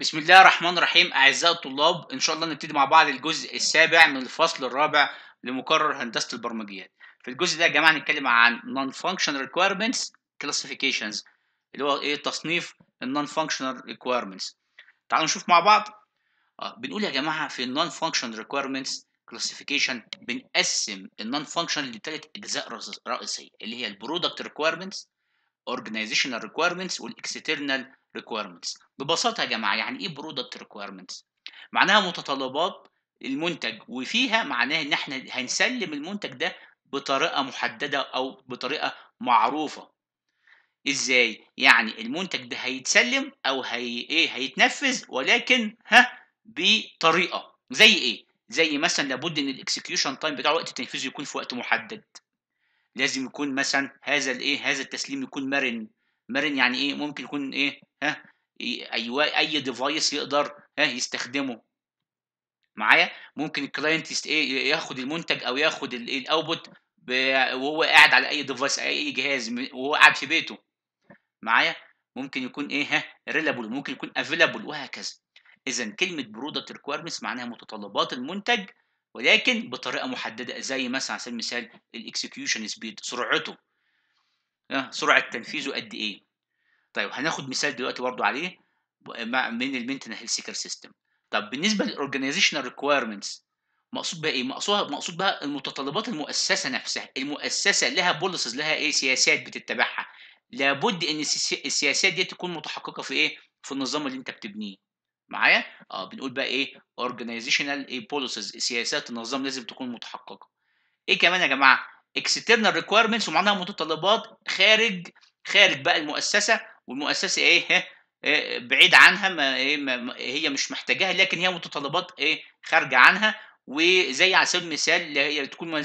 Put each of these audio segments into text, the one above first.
بسم الله الرحمن الرحيم أعزائي الطلاب إن شاء الله نبتدي مع بعض الجزء السابع من الفصل الرابع لمقرر هندسة البرمجيات. في الجزء ده يا جماعة هنتكلم عن non-functional requirements classifications اللي هو إيه؟ تصنيف ال non-functional requirements. تعالوا نشوف مع بعض. آه بنقول يا جماعة في ال non-functional requirements classification بنقسم ال non-functional لثلاث أجزاء رئيس- رئيسية اللي هي ال product requirements organizational requirements وال external requirements. ببساطة يا جماعة يعني إيه product requirements معناها متطلبات المنتج وفيها معناها إن إحنا هنسلم المنتج ده بطريقة محددة أو بطريقة معروفة. إزاي؟ يعني المنتج ده هيتسلم أو هي إيه هيتنفذ ولكن ها بطريقة. زي إيه؟ زي مثلا لابد إن ال execution time بتاع وقت التنفيذ يكون في وقت محدد. لازم يكون مثلا هذا الإيه هذا التسليم يكون مرن. مرن يعني إيه؟ ممكن يكون إيه؟ ها؟ أيوه أي device يقدر ها؟ يستخدمه. معايا؟ ممكن ال client. إيه؟ ياخد المنتج أو ياخد ال output وهو قاعد على أي device أي جهاز وهو قاعد في بيته. معايا؟ ممكن يكون إيه؟ ها؟ reliable ممكن يكون available وهكذا. اذا كلمة product requirements معناها متطلبات المنتج ولكن بطريقة محددة زي مثلا على سبيل المثال ال execution speed سرعته. آه، سرعة تنفيذه قد إيه؟ طيب هناخد مثال دلوقتي برضو عليه من ال mental health care system طب بالنسبة لل organizational requirements مقصود بها إيه؟ مقصود مقصود بها المتطلبات المؤسسة نفسها المؤسسة لها policies لها إيه؟ سياسات بتتبعها. لابد إن السياسات دي تكون متحققة في إيه؟ في النظام اللي أنت بتبنيه. معايا؟ آه بنقول بقى إيه organizational إيه policies سياسات النظام لازم تكون متحققة. إيه كمان يا جماعة؟ external requirements ومعناها متطلبات خارج خارج بقى المؤسسة والمؤسسة إيه إيه بعيد عنها ما إيه ما هي مش محتاجاها لكن هي متطلبات إيه خارجة عنها. وزي على سبيل المثال اللي هي تكون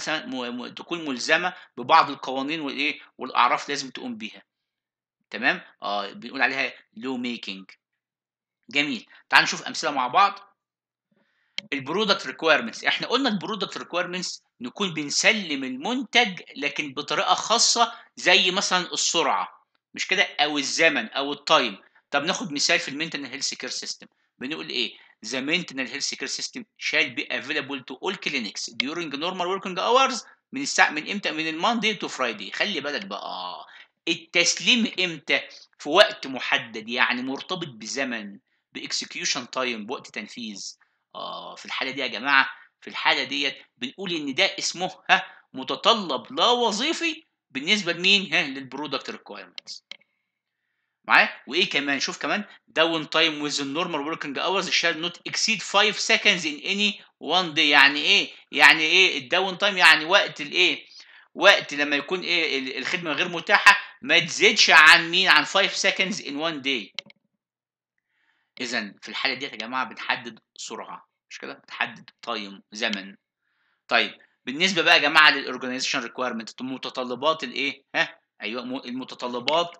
تكون ملزمة ببعض القوانين والايه والأعراف لازم تقوم بيها. تمام؟ آه بنقول عليها law making جميل. تعال نشوف أمثلة مع بعض. ال product requirements إحنا قلنا ال product requirements نكون بنسلم المنتج لكن بطريقة خاصة زي مثلا السرعة. مش كده؟ أو الزمن أو ال time طب ناخد مثال في ال mental health care system. بنقول إيه؟ The mental health care system shall be available to all clinics during normal working hours من الساعة من إمتى؟ من ال Monday to Friday خلي بالك بقى. التسليم إمتى؟ في وقت محدد يعني مرتبط بزمن. ب execution time بوقت تنفيذ. آه في الحالة دي يا جماعة في الحالة ديت بنقول إن ده اسمه ها متطلب لا وظيفي بالنسبة لمين؟ ها لل product requirements معايا؟ وإيه كمان؟ شوف كمان down time the normal working hours shall not exceed 5 seconds in any one day. يعني إيه؟ يعني إيه؟ ال down time يعني وقت الإيه؟ وقت لما يكون إيه؟ ال- الخدمة غير متاحة ما تزيدش عن مين؟ عن 5 seconds in one day. اذا في الحالة ديت يا جماعة بنحدد سرعة مش كده؟ بنحدد time زمن. طيب بالنسبة بقى يا جماعة لل organization requirement المتطلبات الإيه؟ ها؟ أيوه المتطلبات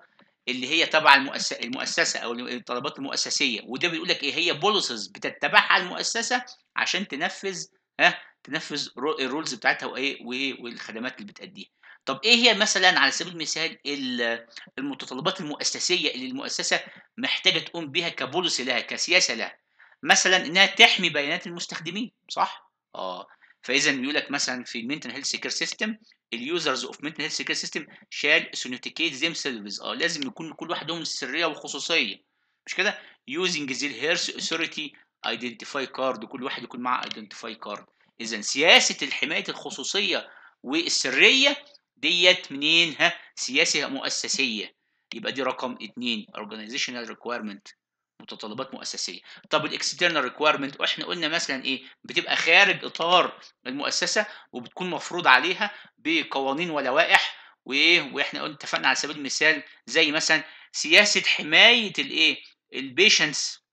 اللي هي تبع المؤسسه المؤسسة أو الطلبات المؤسسية. وده بيقول لك إيه؟ هي policies بتتبعها المؤسسة عشان تنفذ ها؟ تنفذ ru- ال rules بتاعتها وإيه؟ وإيه؟ والخدمات اللي بتأديها. طب إيه هي مثلا على سبيل المثال ال- المتطلبات المؤسسية اللي المؤسسة محتاجة تقوم بيها ك policy لها كسياسة لها؟ مثلا إنها تحمي بيانات المستخدمين صح؟ آه. فاذا بيقول لك مثلا في ال mental health care system ال users of mental health care system shall authenticate themselves آه لازم يكون كل واحد لهم سرية وخصوصية. مش كده؟ using the health authority identify card كل واحد يكون معاه identify card اذا سياسة الحماية الخصوصية والسرية ديت منين؟ ها سياسة مؤسسية. يبقى دي رقم اتنين. Organizational requirement متطلبات مؤسسية. طب ال external requirement وإحنا قلنا مثلا إيه؟ بتبقى خارج إطار المؤسسة وبتكون مفروض عليها بقوانين ولوائح. وإيه؟ وإحنا قلنا اتفقنا على سبيل المثال زي مثلا سياسة حماية الايه ال patients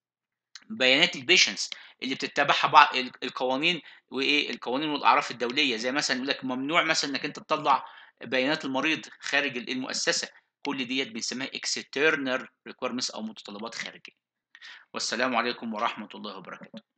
بيانات ال patients اللي بتتبعها بعض ال- القوانين وإيه؟ القوانين والأعراف الدولية. زي مثلا يقول لك ممنوع مثلا إنك أنت تطلع بيانات المريض خارج ال- المؤسسة كل ديت بنسميها external requirements أو متطلبات خارجية. والسلام عليكم ورحمة الله وبركاته.